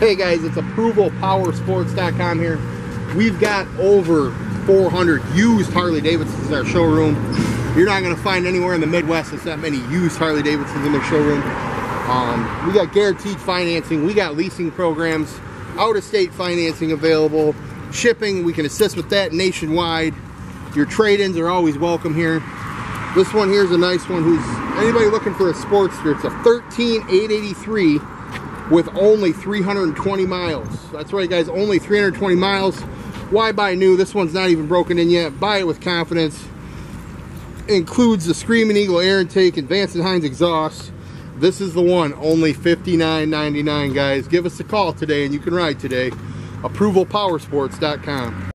Hey guys, it's ApprovalPowersports.com here. We've got over 400 used Harley Davidsons in our showroom. You're not going to find anywhere in the Midwest that's that many used Harley Davidsons in their showroom. Um, we got guaranteed financing. We got leasing programs, out-of-state financing available, shipping. We can assist with that nationwide. Your trade-ins are always welcome here. This one here is a nice one. Who's anybody looking for a Sportster? It's a 13883 with only 320 miles. That's right, guys. Only 320 miles. Why buy new? This one's not even broken in yet. Buy it with confidence. Includes the Screaming Eagle air intake and Vance & Hines exhaust. This is the one. Only $59.99, guys. Give us a call today and you can ride today. ApprovalPowersports.com.